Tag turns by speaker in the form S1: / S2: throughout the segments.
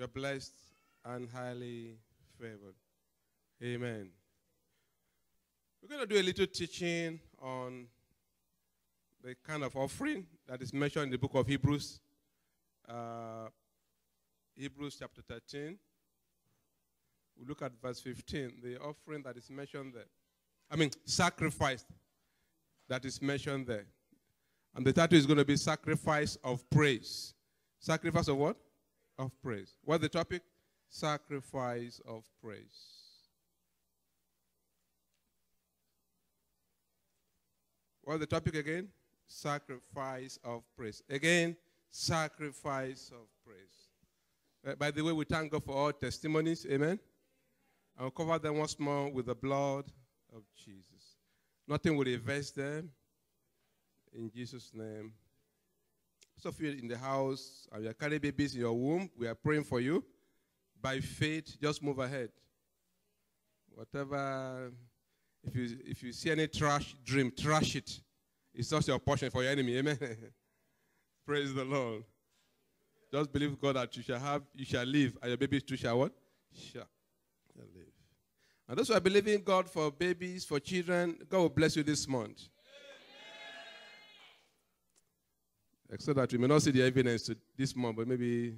S1: You are blessed and highly favored. Amen. We're going to do a little teaching on the kind of offering that is mentioned in the book of Hebrews, uh, Hebrews chapter 13. We look at verse 15, the offering that is mentioned there. I mean, sacrifice that is mentioned there. And the title is going to be Sacrifice of Praise. Sacrifice of what? Of praise. What's the topic? Sacrifice of praise. What's the topic again? Sacrifice of praise. Again, sacrifice of praise. Uh, by the way, we thank God for all testimonies. Amen. I'll cover them once more with the blood of Jesus. Nothing will reverse them. In Jesus' name. Some of you in the house, and you are carrying babies in your womb, we are praying for you. By faith, just move ahead. Whatever, if you if you see any trash dream, trash it. It's not your portion for your enemy. Amen. Praise the Lord. Just believe God that you shall have, you shall live, and your babies too shall what? Shall live. And those who are believing God for babies, for children, God will bless you this month. Except that we may not see the evidence this month, but maybe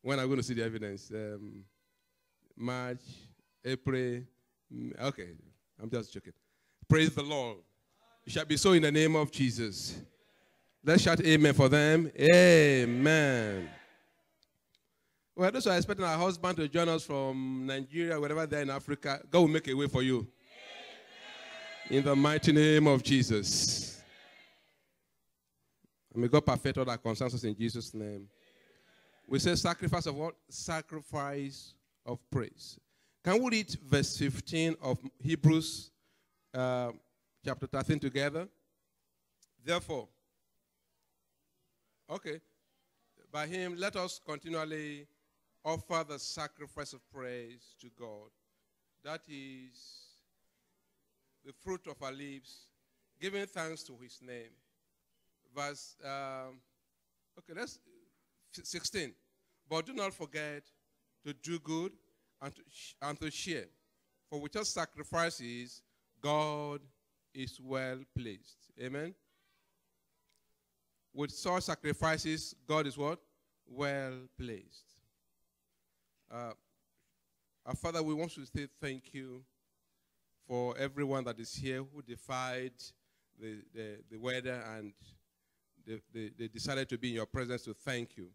S1: when I'm going to see the evidence? Um, March, April. Okay, I'm just joking. Praise the Lord. It shall be so in the name of Jesus. Let's shout amen for them. Amen. Well, those are expecting our husband to join us from Nigeria, wherever they're in Africa, God will make a way for you. Amen. In the mighty name of Jesus. And may God perfect all that concerns in Jesus' name. We say sacrifice of what? Sacrifice of praise. Can we read verse 15 of Hebrews uh, chapter 13 together? Therefore, okay, by him let us continually offer the sacrifice of praise to God. That is the fruit of our lips, giving thanks to his name. Verse, um, okay, let's, 16. But do not forget to do good and to, and to share. For with your sacrifices, God is well pleased. Amen. With such sacrifices, God is what? Well pleased. Uh, our Father, we want to say thank you for everyone that is here who defied the, the, the weather and they, they, they, decided to be in your presence to thank you.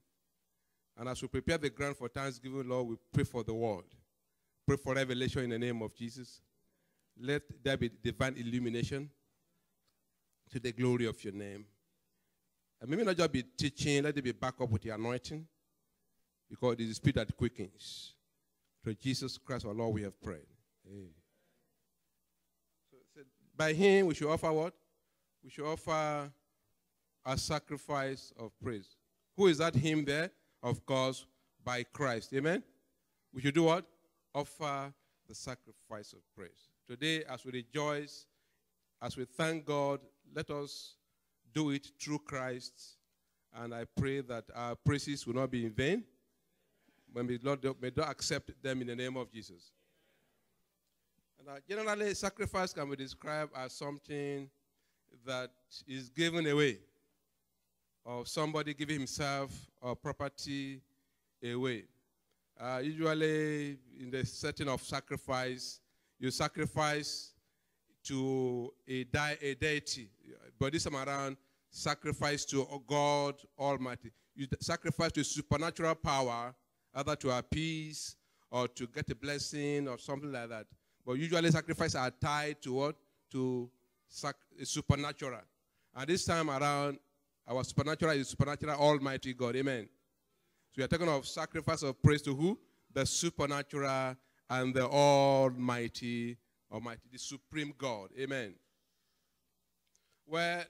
S1: And as we prepare the ground for Thanksgiving, Lord, we pray for the world. Pray for revelation in the name of Jesus. Let there be divine illumination to the glory of your name. And maybe not just be teaching, let it be back up with the anointing. Because it is the spirit that quickens. Through Jesus Christ our Lord we have prayed. Amen. So, by him we should offer what? We should offer a sacrifice of praise. Who is that him there? Of course, by Christ. Amen? We should do what? Offer the sacrifice of praise. Today, as we rejoice, as we thank God, let us do it through Christ. And I pray that our praises will not be in vain. We Lord may not accept them in the name of Jesus. And uh, generally, sacrifice can be described as something that is given away, or somebody giving himself or property away. Uh, usually, in the setting of sacrifice, you sacrifice to a, di- a deity, but this time around, sacrifice to God Almighty. You sacrifice to supernatural power, either to appease or to get a blessing or something like that. But usually, sacrifices are tied to what? To sac- supernatural. And this time around, our supernatural is supernatural Almighty God. Amen. So we are talking of sacrifice of praise to who? The supernatural and the Almighty, Almighty, the supreme God. Amen. Where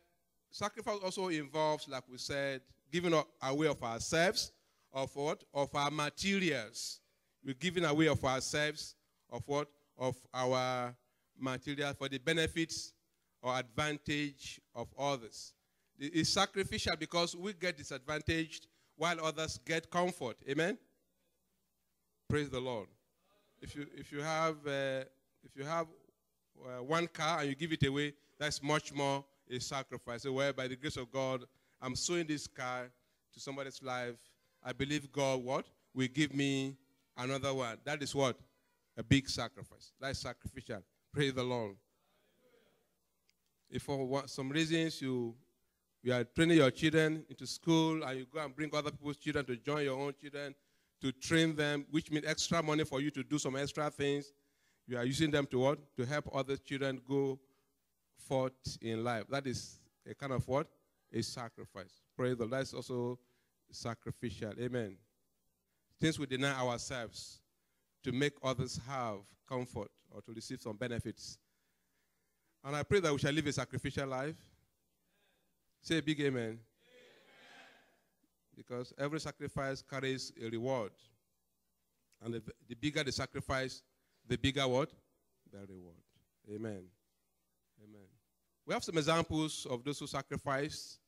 S1: sacrifice also involves, like we said, giving away of ourselves, of what? Of our materials. We're giving away of ourselves, of what? Of our materials for the benefits or advantage of others. It's sacrificial because we get disadvantaged while others get comfort. Amen? Praise the Lord. If you if you have uh, if you have uh, one car and you give it away, that's much more a sacrifice. So, where by the grace of God, I'm sowing this car to somebody's life. I believe God what will give me another one. That is what a big sacrifice. That's sacrificial. Praise the Lord. If for some reasons you you are training your children into school and you go and bring other people's children to join your own children to train them, which means extra money for you to do some extra things. You are using them to what? To help other children go forth in life. That is a kind of what? A sacrifice. Praise the Lord. That's also sacrificial. Amen. Since we deny ourselves to make others have comfort or to receive some benefits. And I pray that we shall live a sacrificial life. Say a big amen. amen. Because every sacrifice carries a reward. And the, the bigger the sacrifice, the bigger what? The reward. Amen. Amen. We have some examples of those who sacrificed,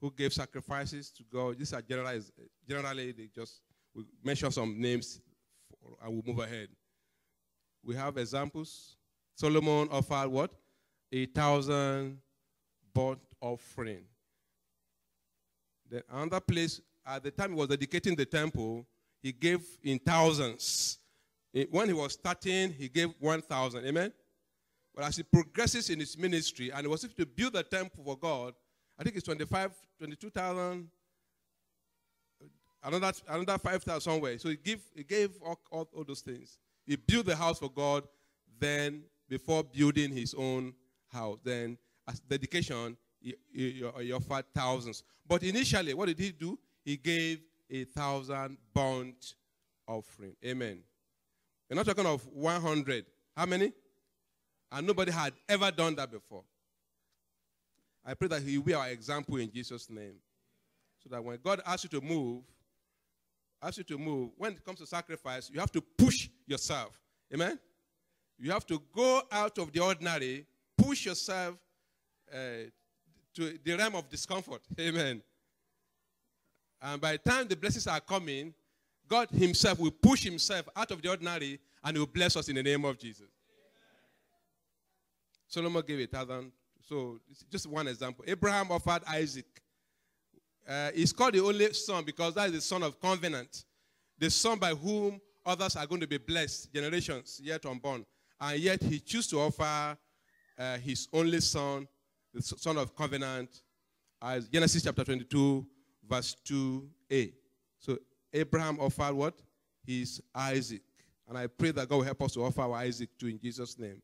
S1: who gave sacrifices to God. These are generalized, generally, they just we mention some names for, and we'll move ahead. We have examples. Solomon offered what? A thousand burnt offering. Then another place, at the time he was dedicating the temple, he gave in thousands. When he was starting, he gave 1,000. Amen? But as he progresses in his ministry, and he was able to build the temple for God, I think it's 25, 22,000, another, another 5,000 somewhere. So he, give, he gave all, all, all those things. He built the house for God, then before building his own house. Then, as dedication, he, he, he offered thousands. But initially, what did he do? He gave a thousand burnt offering. Amen. We're not talking of 100. How many? And nobody had ever done that before. I pray that He will be our example in Jesus' name. So that when God asks you to move, asks you to move, when it comes to sacrifice, you have to push yourself. Amen? You have to go out of the ordinary, push yourself to the realm of discomfort. Amen. And by the time the blessings are coming, God Himself will push Himself out of the ordinary and will bless us in the name of Jesus. Solomon gave a thousand. So, just one example. Abraham offered Isaac. Uh, he's called the only son because that is the son of covenant, the son by whom others are going to be blessed, generations yet unborn. And yet he chose to offer uh, his only son, the son of covenant, as Genesis chapter 22, verse 2a. So Abraham offered what? His Isaac. And I pray that God will help us to offer our Isaac too in Jesus' name.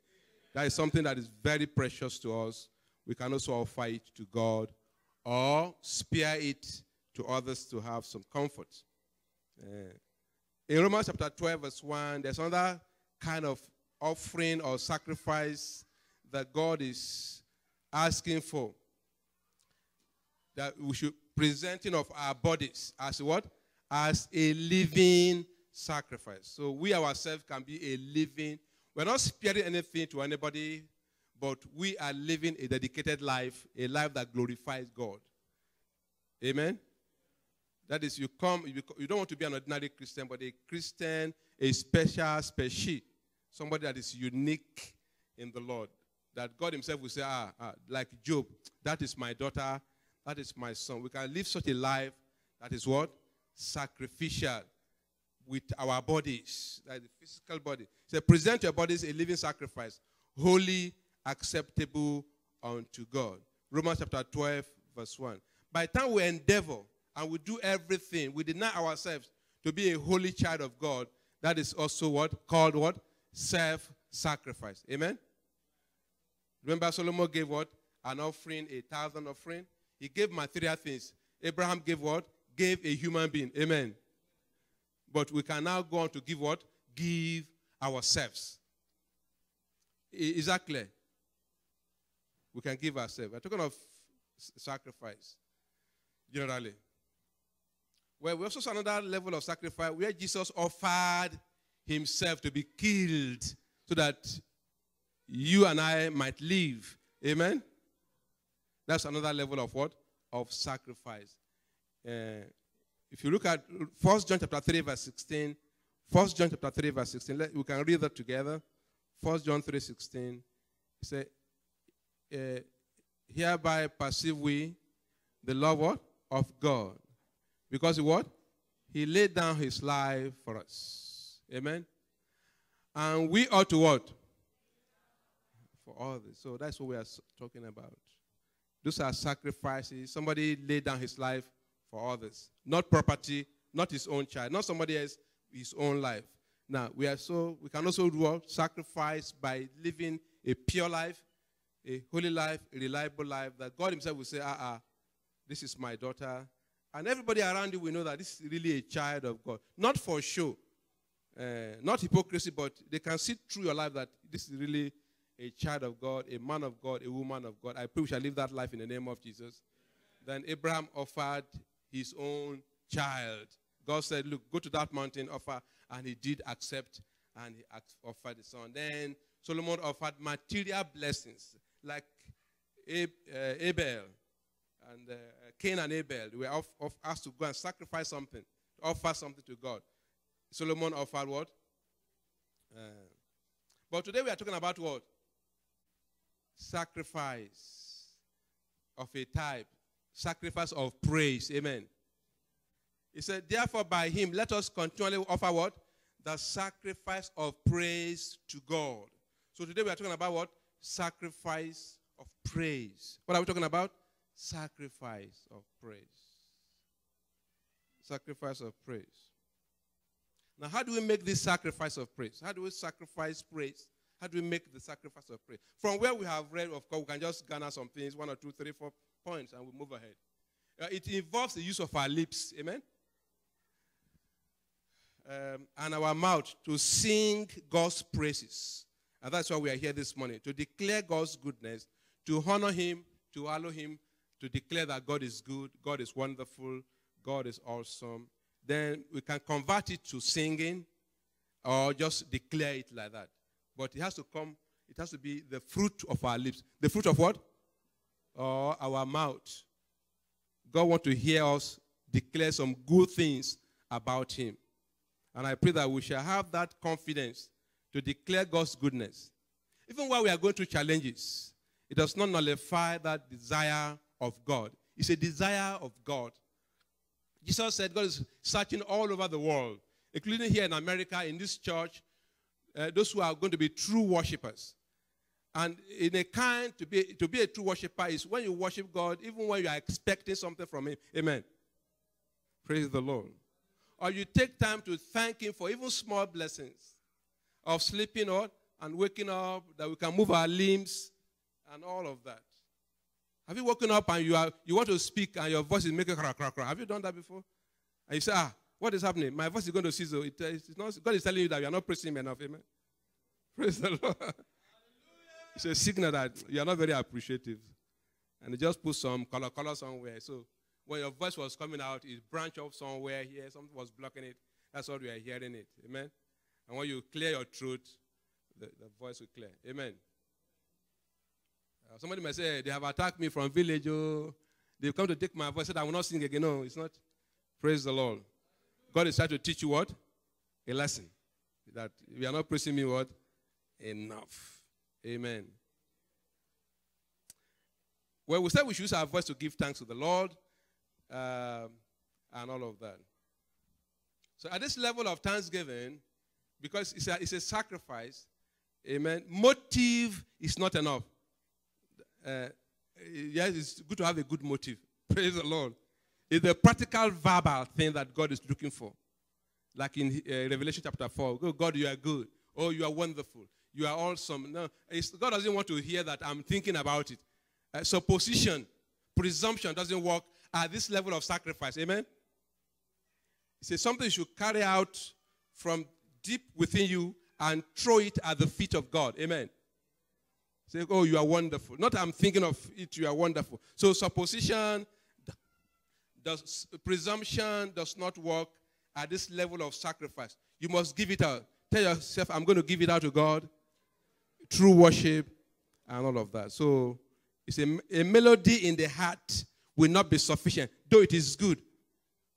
S1: That is something that is very precious to us. We can also offer it to God or spare it to others to have some comfort. Uh, in Romans chapter 12, verse 1, there's another kind of offering or sacrifice that God is asking for. That we should presenting of our bodies as what? As a living sacrifice. So we ourselves can be a living we're not sparing anything to anybody, but we are living a dedicated life, a life that glorifies God. Amen? That is, you come, you don't want to be an ordinary Christian, but a Christian, a special species, somebody that is unique in the Lord. That God Himself will say, ah, ah, like Job, that is my daughter, that is my son. We can live such a life that is what? Sacrificial with our bodies, like the physical body. So present your bodies a living sacrifice, holy, acceptable unto God. Romans chapter 12, verse 1. By the time we endeavor and we do everything, we deny ourselves to be a holy child of God. That is also what? Called what? Self-sacrifice. Amen? Remember Solomon gave what? An offering, a thousand offering. He gave material things. Abraham gave what? Gave a human being. Amen. But we can now go on to give what? Give ourselves. Is that clear? We can give ourselves. We're talking of sacrifice, generally. Well, we also saw another level of sacrifice where Jesus offered himself to be killed so that you and I might live. Amen? That's another level of what? Of sacrifice. Uh, if you look at 1 John chapter 3, verse 16, First John chapter 3, verse 16. Let, we can read that together. First John 3, 16. He said, uh, Hereby perceive we the love what? of God. Because what? He laid down his life for us. Amen. And we ought to what? For all this. So that's what we are talking about. Those are sacrifices. Somebody laid down his life for others. Not property, not his own child, not somebody else, his own life. Now, we are so we can also do? Sacrifice by living a pure life, a holy life, a reliable life that God Himself will say, ah, ah, this is my daughter. And everybody around you will know that this is really a child of God. Not for show, uh, not hypocrisy, but they can see through your life that this is really a child of God, a man of God, a woman of God. I pray we shall live that life in the name of Jesus. Then Abraham offered his own child. God said, Look, go to that mountain, offer. And he did accept and he offered the son. Then Solomon offered material blessings like uh, Abel and uh, Cain and Abel. Were asked to go and sacrifice something, offer something to God. Solomon offered what? Uh, but today we are talking about what? Sacrifice of a type, sacrifice of praise. Amen. He said, Therefore, by him, let us continually offer what? The sacrifice of praise to God. So today we are talking about what? Sacrifice of praise. What are we talking about? Sacrifice of praise. Sacrifice of praise. Now, how do we make this sacrifice of praise? How do we sacrifice praise? How do we make the sacrifice of praise? From where we have read, of course, we can just garner some things, one or two, three, four points, and we move ahead. Uh, it involves the use of our lips. Amen? um, and our mouth to sing God's praises. And that's why we are here this morning to declare God's goodness, to honor Him, to allow Him, to declare that God is good, God is wonderful, God is awesome. Then we can convert it to singing or just declare it like that. But it has to come, it has to be the fruit of our lips. The fruit of what? Our mouth. God wants to hear us declare some good things about Him. And I pray that we shall have that confidence to declare God's goodness. Even while we are going through challenges, it does not nullify that desire of God. It's a desire of God. Jesus said God is searching all over the world, including here in America, in this church, uh, those who are going to be true worshippers. And in a kind, to be, to be a true worshiper is when you worship God, even when you are expecting something from Him. Amen. Praise the Lord or you take time to thank Him for even small blessings of sleeping on and waking up, that we can move our limbs and all of that. Have you woken up and you, are, you want to speak and your voice is making crack, crack, crack? Have you done that before? And you say, ah, what is happening? My voice is going to cease. It, it's not, God is telling you that you are not praising Him enough. Amen. Praise the Lord. It's a signal that you are not very appreciative. And it just put some color, color somewhere. So when your voice was coming out, it branched off somewhere here, something was blocking it. That's what we are hearing it. Amen. And when you clear your throat, the, the voice will clear. Amen. Uh, somebody might say, they have attacked me from village. Oh, they've come to take my voice. Said, I will not sing again. No, it's not. Praise the Lord. God is trying to teach you what? A lesson. That we are not praising me what? Enough. Amen. Well, we said we should use our voice to give thanks to the Lord um, and all of that. So at this level of thanksgiving, because it's a, it's a sacrifice, amen, motive is not enough. Uh, yes, it's good to have a good motive. Praise the Lord. It's the practical verbal thing that God is looking for. Like in uh, Revelation chapter 4. Oh, God, you are good. Oh, you are wonderful. You are awesome. No, God doesn't want to hear that I'm thinking about it. Uh, supposition, presumption doesn't work at this level of sacrifice. Amen? He says something you should carry out from deep within you and throw it at the feet of God. Amen. Say, oh, you are wonderful. Not I'm thinking of it, you are wonderful. So supposition, does, presumption does not work at this level of sacrifice. You must give it out. Tell yourself, I'm going to give it out to God. True worship and all of that. So it's a, a melody in the heart will not be sufficient, though it is good.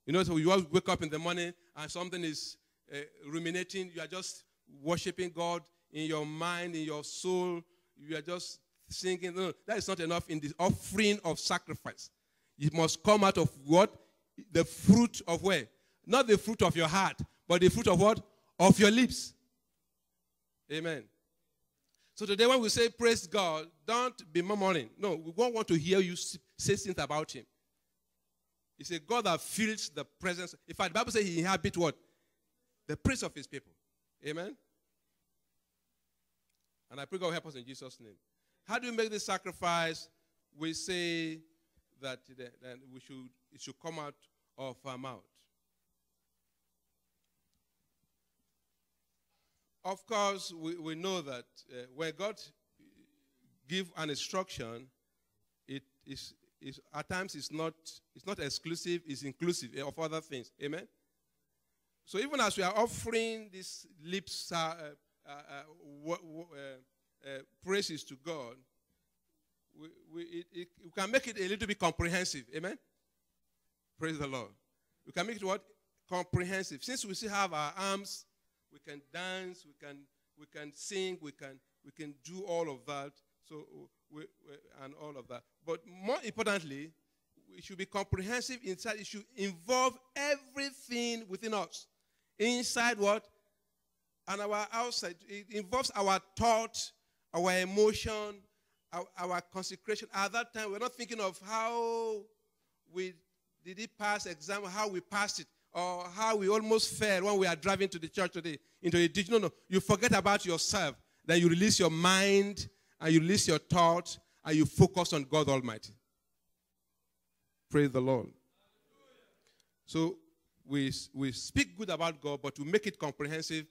S1: You know, so you always wake up in the morning and something is uh, ruminating. You are just worshiping God in your mind, in your soul. You are just singing. No, that is not enough in the offering of sacrifice. It must come out of what? The fruit of where? Not the fruit of your heart, but the fruit of what? Of your lips. Amen. So today, when we say praise God, don't be murmuring. No, we don't want to hear you say things about Him. It's a God that fills the presence. In fact, the Bible says He inhabits what? The praise of His people. Amen. And I pray God help us in Jesus' name. How do we make this sacrifice? We say that, that we should, it should come out of our mouth. Of course, we, we know that uh, when God give an instruction, it is, is at times it's not, it's not exclusive, it's inclusive of other things. Amen? So even as we are offering these lips, uh, uh, uh, uh, praises to God, we, we, it, it, we can make it a little bit comprehensive. Amen? Praise the Lord. We can make it what? Comprehensive. Since we still have our arms we can dance, we can, we can sing, we can, we can do all of that. So, we, we, and all of that. But more importantly, it should be comprehensive inside. It should involve everything within us. Inside what? And our outside. It involves our thought, our emotion, our, consecration. At that time, we're not thinking of how we did it pass exam, how we passed it or how we almost failed when we are driving to the church today into a ditch. No, no. You forget about yourself. Then you release your mind and you release your thoughts and you focus on God Almighty. Praise the Lord. So we, we speak good about God, but we make it comprehensive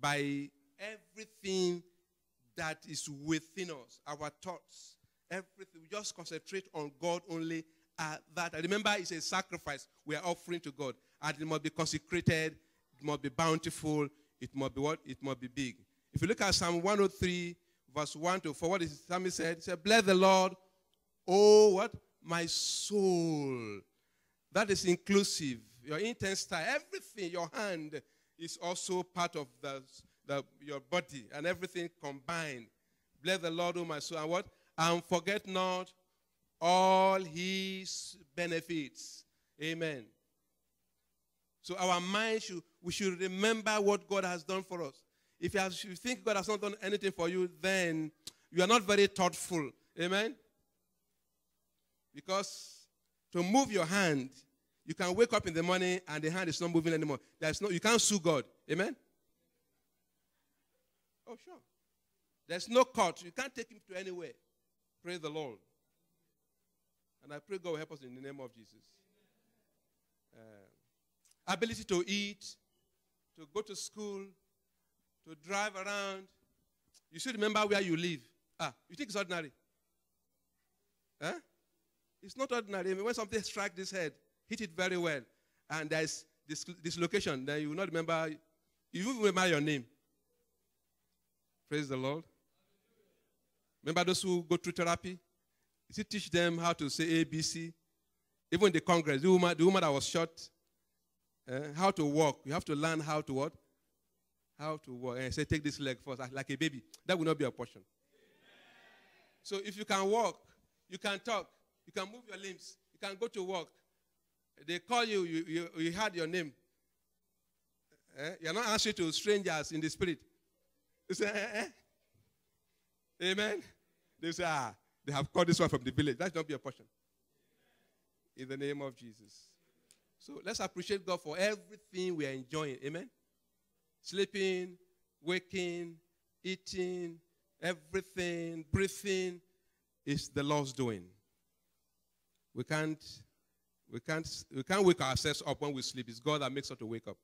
S1: by everything that is within us, our thoughts, everything. We just concentrate on God only at that. I remember it's a sacrifice we are offering to God and it must be consecrated, it must be bountiful, it must be what? It must be big. If you look at Psalm 103, verse 1 to 4, what is Psalmist said? He said, Bless the Lord, oh what? My soul. That is inclusive. Your intestine, everything, your hand is also part of the, the, your body and everything combined. Bless the Lord, O my soul, and what? And forget not all his benefits. Amen. So our mind should, we should remember what God has done for us. If you, have, if you think God has not done anything for you, then you are not very thoughtful. Amen? Because to move your hand, you can wake up in the morning and the hand is not moving anymore. There's no, you can't sue God. Amen? Oh, sure. There's no court. You can't take him to anywhere. Praise the Lord. And I pray God will help us in the name of Jesus. Uh, ability to eat, to go to school, to drive around. You should remember where you live. Ah, you think it's ordinary? Huh? It's not ordinary. I mean, when something strikes this head, hit it very well, and there's this dislocation, then you will not remember, you will remember your name. Praise the Lord. Remember those who go through therapy? Did he teach them how to say ABC? Even in the Congress, the woman, the woman that was shot, uh, how to walk. You have to learn how to what? How to walk. And say, take this leg first, like a baby. That will not be a portion. So if you can walk, you can talk, you can move your limbs, you can go to work. They call you, you, you, you heard your name. Eh? You're not answering to strangers in the spirit. You say, eh, eh? Amen. They say, ah, they have called this one from the village. That not be a portion. In the name of Jesus. So let's appreciate God for everything we are enjoying. Amen. Sleeping, waking, eating, everything, breathing is the Lord's doing. We can't, we can't, we can't wake ourselves up when we sleep. It's God that makes us to wake up.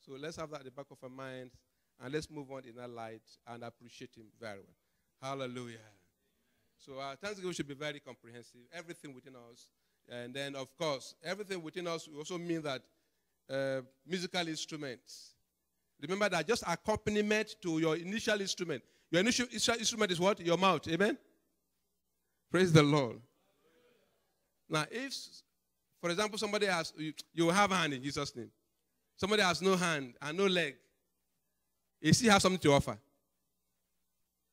S1: So let's have that at the back of our minds and let's move on in that light and appreciate Him very well. Hallelujah. So our Thanksgiving should be very comprehensive. Everything within us and then, of course, everything within us also mean that uh, musical instruments. Remember that just accompaniment to your initial instrument. Your initial instrument is what? Your mouth. Amen? Praise the Lord. Now, if, for example, somebody has, you, you have a hand in Jesus' name. Somebody has no hand and no leg. He still has something to offer.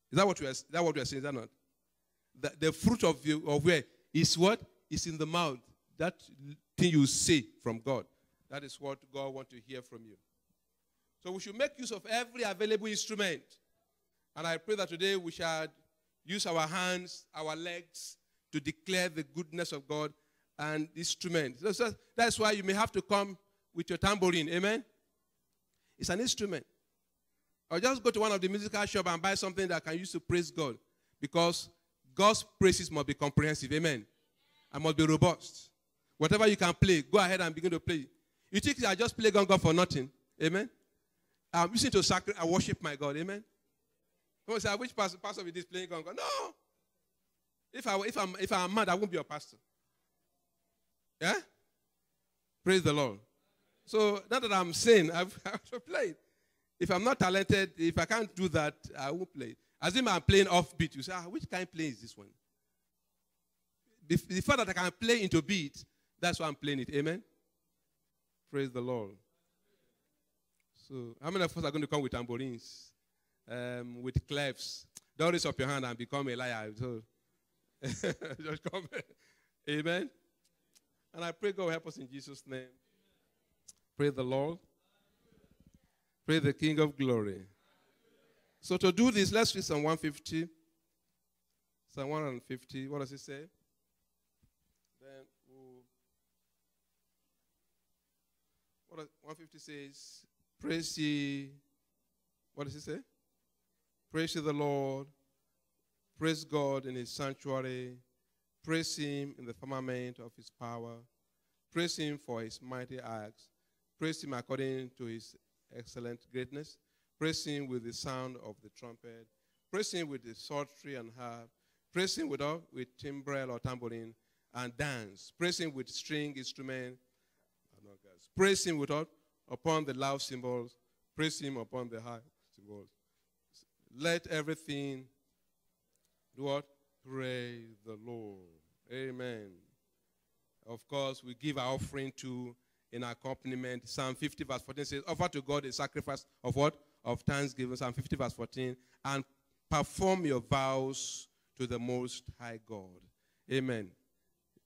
S1: Is that what we are, is that what we are saying? Is that not? The, the fruit of, you, of where is what? Is in the mouth. That thing you say from God. That is what God wants to hear from you. So we should make use of every available instrument. And I pray that today we shall use our hands, our legs to declare the goodness of God and instrument. So that's why you may have to come with your tambourine. Amen? It's an instrument. Or just go to one of the musical shop and buy something that can use to praise God. Because God's praises must be comprehensive. Amen. And must be robust. Whatever you can play, go ahead and begin to play. You think I just play God for nothing? Amen. I'm using to sacri- I worship my God. Amen. Someone say, ah, which pastor, pastor is this playing God? No. If, I, if, I'm, if I'm mad, I won't be a pastor. Yeah? Praise the Lord. So, now that I'm saying, I've, I've played. If I'm not talented, if I can't do that, I won't play. As if I'm playing off beat. you say, ah, which kind of play is this one? The, fact that I can play into beat, that's why I'm playing it. Amen? Praise the Lord. So, how many of us are going to come with tambourines, um, with clefs? Don't raise up your hand and become a liar. So, just come. Amen? And I pray God help us in Jesus' name. Praise the Lord. Praise the King of glory. So to do this, let's read Psalm 150. Psalm 150. What does it say? Then we'll, what does, 150 says, Praise ye. What does it say? Praise ye the Lord. Praise God in his sanctuary. Praise him in the firmament of his power. Praise him for his mighty acts. Praise him according to his excellent greatness. Praise him with the sound of the trumpet. Praise him with the psaltery and harp. Praise him with, with timbrel or tambourine and dance. Praise him with string instrument. Praise him with all, upon the loud cymbals. Praise him upon the high cymbals. Let everything do what? Praise the Lord. Amen. Of course, we give our offering to in accompaniment. Psalm 50, verse 14 says, Offer to God a sacrifice of what? Of thanksgiving. Psalm 50, verse 14. And perform your vows to the Most High God. Amen.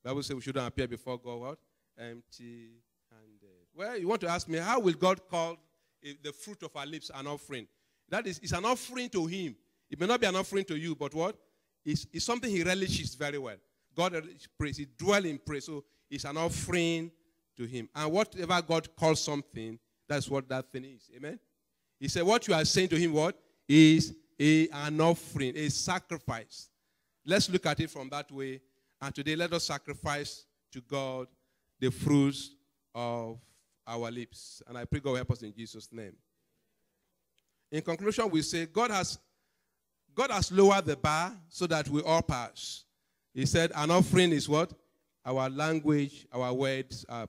S1: Bible says we shouldn't appear before God what? Empty handed. Well, you want to ask me, how will God call eh, the fruit of our lips an offering? That is, it's an offering to Him. It may not be an offering to you, but what? It's, it's something He relishes very well. God praise. He dwells in praise. So it's an offering to him. And whatever God calls something, that's what that thing is. Amen? He said, What you are saying to him, what? Is a, an offering, a sacrifice. Let's look at it from that way. And today, let us sacrifice to God the fruits of our lips. And I pray God will help us in Jesus' name. In conclusion, we say God has God has lowered the bar so that we all pass. He said, an offering is what? Our language, our words are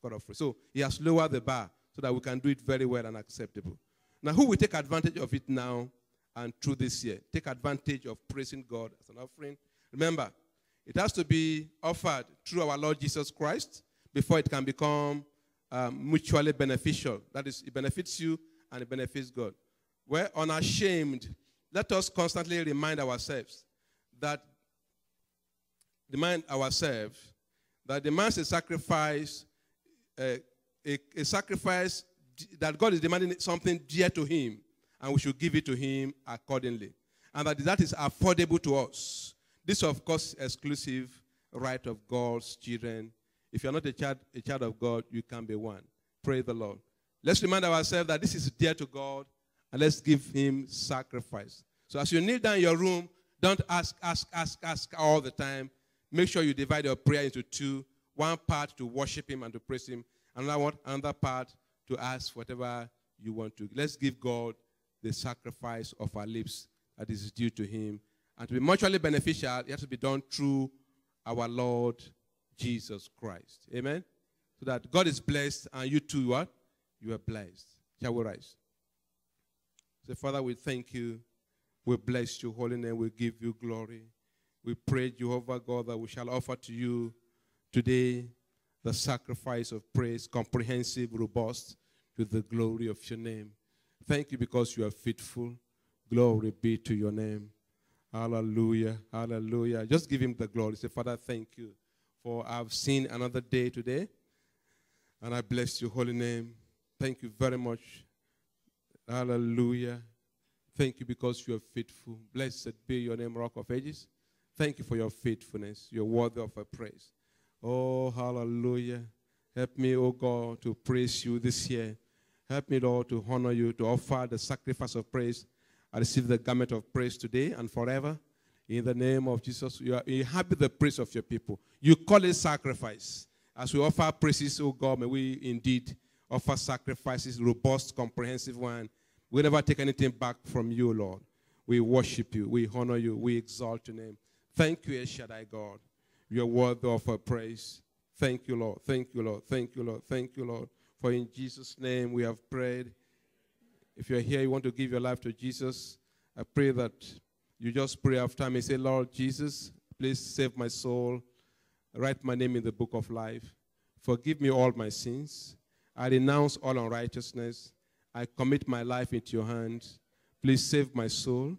S1: called offering. So he has lowered the bar so that we can do it very well and acceptable. Now, who will take advantage of it now and through this year? Take advantage of praising God as an offering. Remember, it has to be offered through our Lord Jesus Christ before it can become um, mutually beneficial. That is, it benefits you and it benefits God. We're unashamed. Let us constantly remind ourselves that remind ourselves that demands a sacrifice, uh, a, a sacrifice that God is demanding something dear to Him, and we should give it to Him accordingly. And that that is affordable to us. This, of course, exclusive right of God's children. If you're not a child, a child of God, you can be one. Praise the Lord. Let's remind ourselves that this is dear to God, and let's give Him sacrifice. So as you kneel down in your room, don't ask, ask, ask, ask all the time. Make sure you divide your prayer into two. One part to worship Him and to praise Him, and another part to ask whatever you want to. Let's give God the sacrifice of our lips that is due to Him. And to be mutually beneficial, it has to be done through our Lord Jesus Christ. Amen? So that God is blessed and you too, what? You are blessed. Shall we rise? So, Father, we thank you. We bless your holy name. We give you glory. We pray, Jehovah God, that we shall offer to you today the sacrifice of praise, comprehensive, robust, to the glory of your name. Thank you because you are faithful. Glory be to your name. Hallelujah. Hallelujah. Just give him the glory. Say, Father, thank you for I've seen another day today. And I bless your holy name. Thank you very much. Hallelujah. Thank you because you are faithful. Blessed be your name, Rock of Ages. Thank you for your faithfulness. You're worthy of a praise. Oh, hallelujah. Help me, oh God, to praise you this year. Help me, Lord, to honor you, to offer the sacrifice of praise. I receive the garment of praise today and forever. In the name of Jesus, you, are, inhabit the praise of your people. You call it sacrifice. As we offer praises, oh God, may we indeed offer sacrifices, robust, comprehensive one. We never take anything back from you, Lord. We worship you, we honor you, we exalt your name. Thank you, El Shaddai God. You're worthy of our praise. Thank you, Lord. Thank you, Lord. Thank you, Lord. Thank you, Lord. For in Jesus' name we have prayed. If you're here, you want to give your life to Jesus, I pray that you just pray after me. Say, Lord Jesus, please save my soul. Write my name in the book of life. Forgive me all my sins. I renounce all unrighteousness. I commit my life into your hands. Please save my soul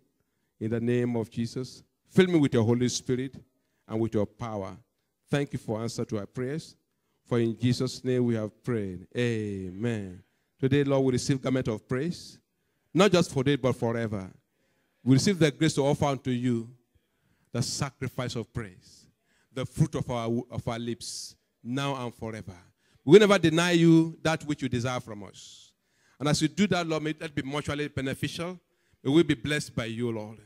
S1: in the name of Jesus. Fill me with your Holy Spirit and with your power. Thank you for answer to our prayers. For in Jesus' name we have prayed. Amen. Today, Lord, we receive garment of praise, not just for today, but forever. We receive the grace to offer unto you the sacrifice of praise, the fruit of our, of our lips, now and forever. We will never deny you that which you desire from us. And as you do that, Lord, may that be mutually beneficial. May we be blessed by you, Lord.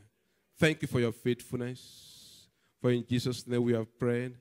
S1: Thank you for your faithfulness. For in Jesus' name we have prayed.